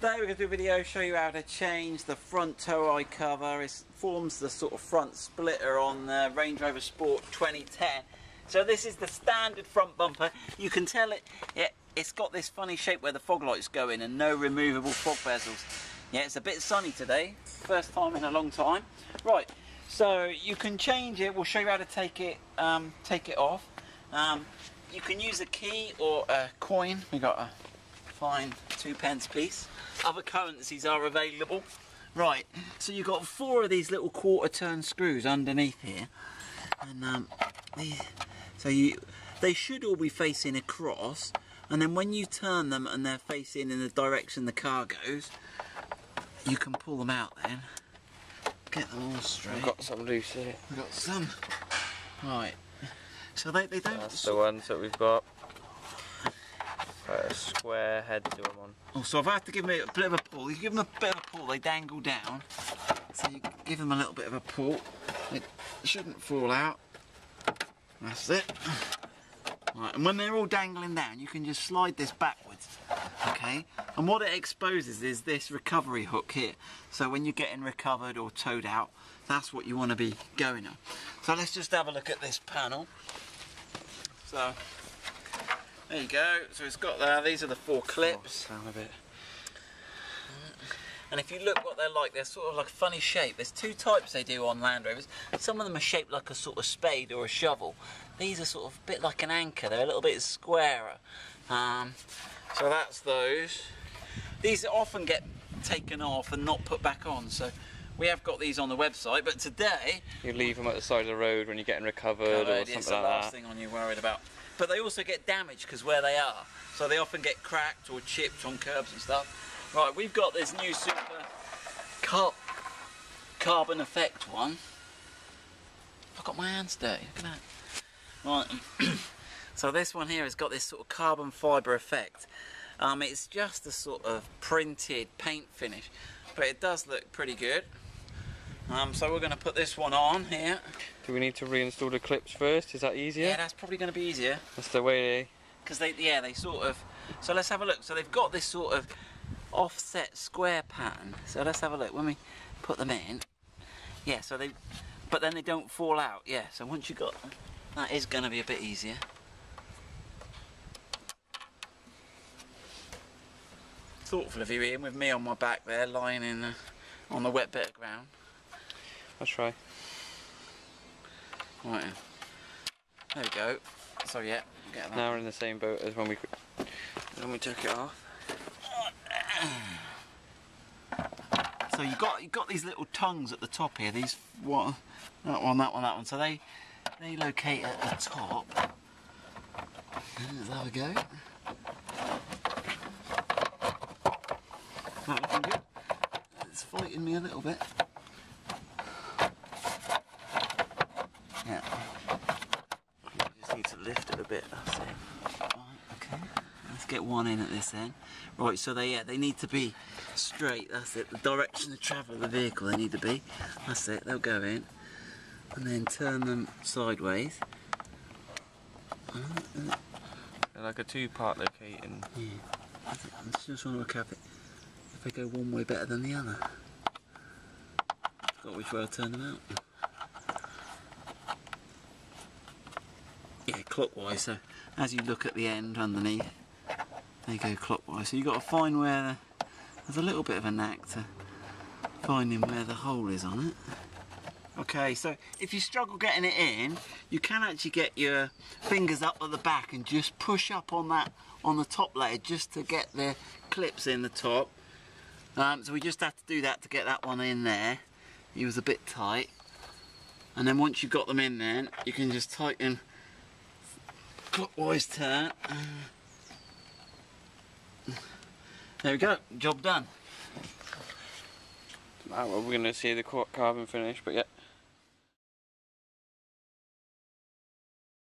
Today we're going to do a video show you how to change the front tow eye cover. It forms the sort of front splitter on the Range Rover Sport 2010. So this is the standard front bumper. You can tell it, it it's got this funny shape where the fog lights go in and no removable fog bezels. Yeah, it's a bit sunny today. First time in a long time. Right, so you can change it. We'll show you how to take it um, take it off. Um, you can use a key or a coin. We got a fine two pence piece. Other currencies are available. Right, so you've got four of these little quarter turn screws underneath here. And um, these, so you, they should all be facing across. And then when you turn them and they're facing in the direction the car goes, you can pull them out then. Get them all straight. I've got some loose here. We've got some. Right. So they, they don't... That's the ones that we've got. A square head to them on. Oh, so if I have to give them a bit of a pull, you give them a bit of a pull, they dangle down. So you give them a little bit of a pull. It shouldn't fall out. That's it. Right, and when they're all dangling down, you can just slide this backwards. Okay? And what it exposes is this recovery hook here. So when you're getting recovered or towed out, that's what you want to be going on. So let's just have a look at this panel. So there you go. So it's got there. These are the four clips. Oh, Down a bit. And if you look what they're like, they're sort of like a funny shape. There's two types they do on Land Rovers. Some of them are shaped like a sort of spade or a shovel. These are sort of a bit like an anchor. They're a little bit squarer. Um, so that's those. These often get taken off and not put back on. So we have got these on the website. But today, You leave them at the side of the road when you're getting recovered covered, or it's the like last that. thing on you worried about. But they also get damaged because where they are. So they often get cracked or chipped on curbs and stuff. Right, we've got this new super car carbon effect one. I've got my hands dirty, look at that. Right, so this one here has got this sort of carbon fibre effect. Um, it's just a sort of printed paint finish, but it does look pretty good. Um, so we're going to put this one on here. Do we need to reinstall the clips first? Is that easier? Yeah, that's probably going to be easier That's the way because they, yeah, they sort of. So let's have a look. So they've got this sort of offset square pattern. So let's have a look when we put them in. Yeah, so they, but then they don't fall out. Yeah, so once you've got them, that is going to be a bit easier. Thoughtful of you, Ian, with me on my back there, lying in the, on the wet bit of ground. I'll try. Right. then. There we go. So yeah, get that. Now we're in the same boat as when we when we took it off. So you got you got these little tongues at the top here. These what that one, that one, that one. So they they locate at the top. There we go. That looking good. It's fighting me a little bit. Yeah. You just need to lift it a bit. That's it. Right, okay. Let's get one in at this end. Right, so they yeah, they need to be straight, that's it. The direction of travel of the vehicle they need to be. That's it, they'll go in. And then turn them sideways. They're like a two-part locating. Yeah. That's it. I'm just trying to work out if, it, if they go one way better than the other. Forgot which way I turn them out. Yeah, clockwise. So as you look at the end underneath, they go clockwise. So you've got to find where the, there's a little bit of a knack to finding where the hole is on it. Okay, so if you struggle getting it in, you can actually get your fingers up at the back and just push up on that on the top layer just to get the clips in the top. Um, so we just have to do that to get that one in there. He was a bit tight. And then once you've got them in there, you can just tighten clockwise turn. Uh, there we go, job done. Now we're going to see the ca- carbon finish, but yeah.